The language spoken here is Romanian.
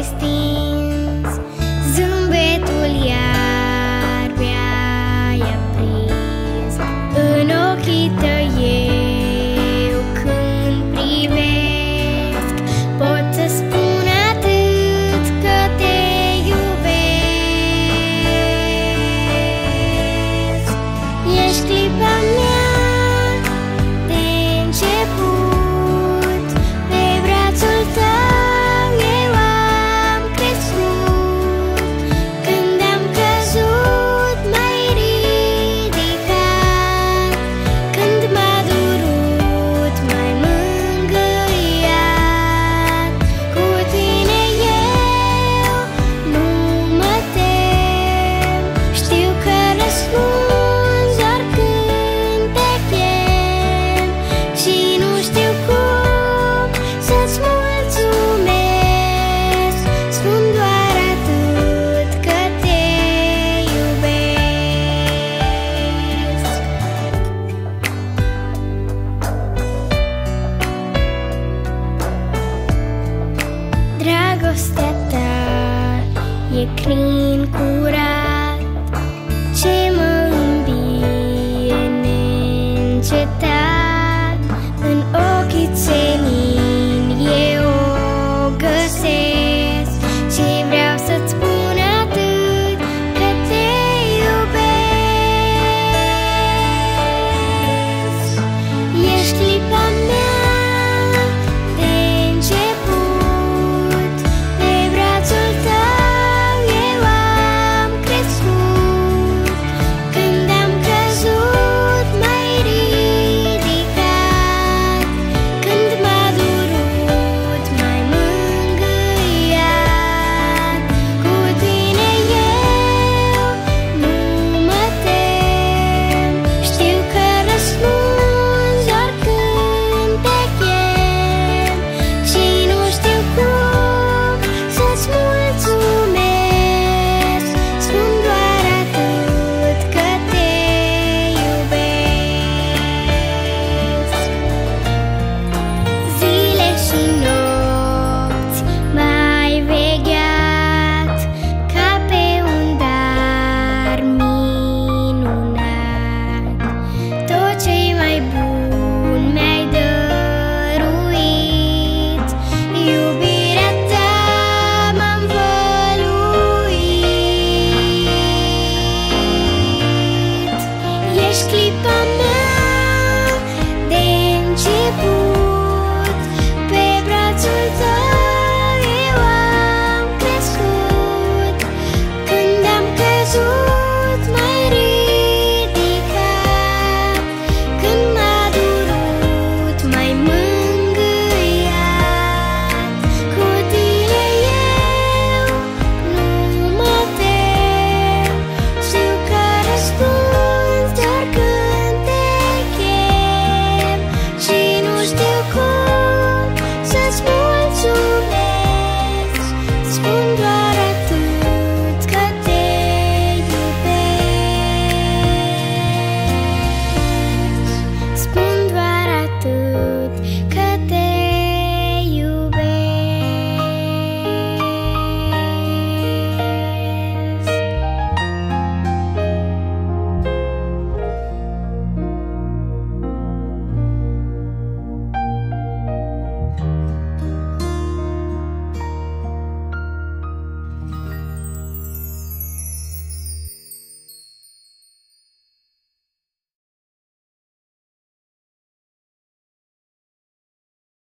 Christ e crin curat. Ce mă îmbie neîncetat. În ochii ți